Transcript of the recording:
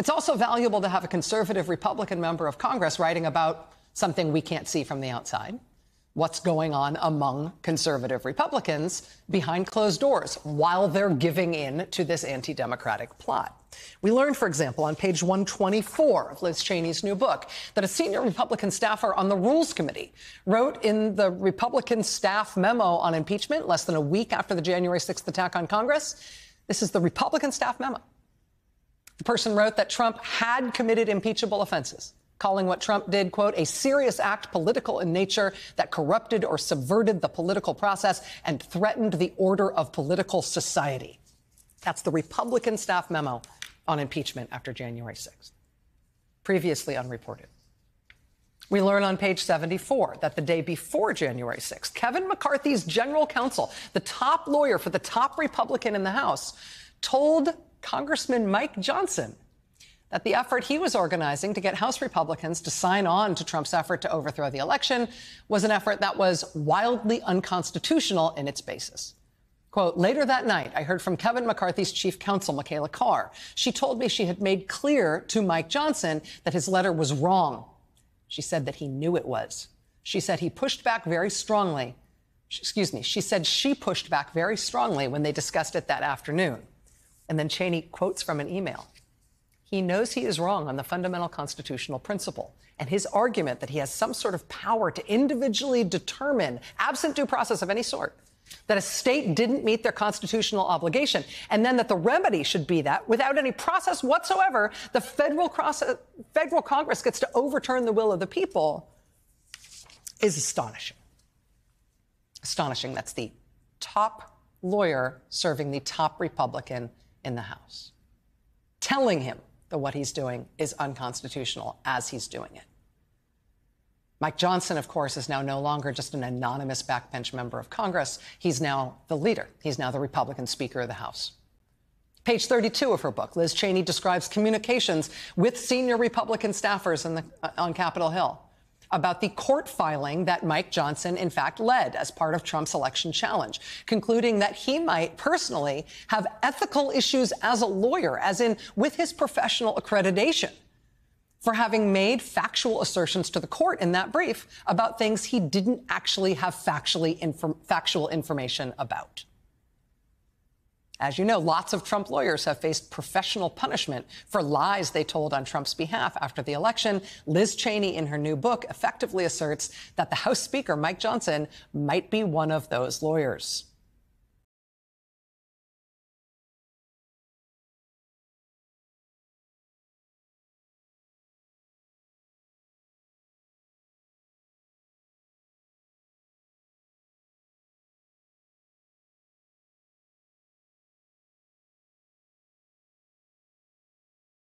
It's also valuable to have a conservative Republican member of Congress writing about something we can't see from the outside what's going on among conservative Republicans behind closed doors while they're giving in to this anti democratic plot. We learned, for example, on page 124 of Liz Cheney's new book, that a senior Republican staffer on the Rules Committee wrote in the Republican staff memo on impeachment less than a week after the January 6th attack on Congress. This is the Republican staff memo. The person wrote that Trump had committed impeachable offenses calling what Trump did, quote, a serious act political in nature that corrupted or subverted the political process and threatened the order of political society. That's the Republican staff memo on impeachment after January 6th, previously unreported. We learn on page 74 that the day before January 6th, Kevin McCarthy's general counsel, the top lawyer for the top Republican in the House, told Congressman Mike Johnson that the effort he was organizing to get House Republicans to sign on to Trump's effort to overthrow the election was an effort that was wildly unconstitutional in its basis. Quote, later that night, I heard from Kevin McCarthy's chief counsel, Machalagh Carr. She told me she had made clear to Mike Johnson that his letter was wrong. She said that he knew it was. She said he pushed back very strongly. Excuse me. She said she pushed back very strongly when they discussed it that afternoon. And then Cheney quotes from an email. He knows he is wrong on the fundamental constitutional principle. And his argument that he has some sort of power to individually determine, absent due process of any sort, that a state didn't meet their constitutional obligation, and then that the remedy should be that without any process whatsoever, the federal, federal Congress gets to overturn the will of the people is astonishing. Astonishing. That's the top lawyer serving the top Republican in the House, telling him that what he's doing is unconstitutional as he's doing it. Mike Johnson, of course, is now no longer just an anonymous backbench member of Congress. He's now the leader. He's now the Republican Speaker of the House. Page 32 of her book, Liz Cheney describes communications with senior Republican staffers the, uh, on Capitol Hill about the court filing that Mike Johnson, in fact, led as part of Trump's election challenge, concluding that he might personally have ethical issues as a lawyer, as in with his professional accreditation for having made factual assertions to the court in that brief about things he didn't actually have factually factual information about. As you know, lots of Trump lawyers have faced professional punishment for lies they told on Trump's behalf after the election. Liz Cheney, in her new book, effectively asserts that the House Speaker, Mike Johnson, might be one of those lawyers.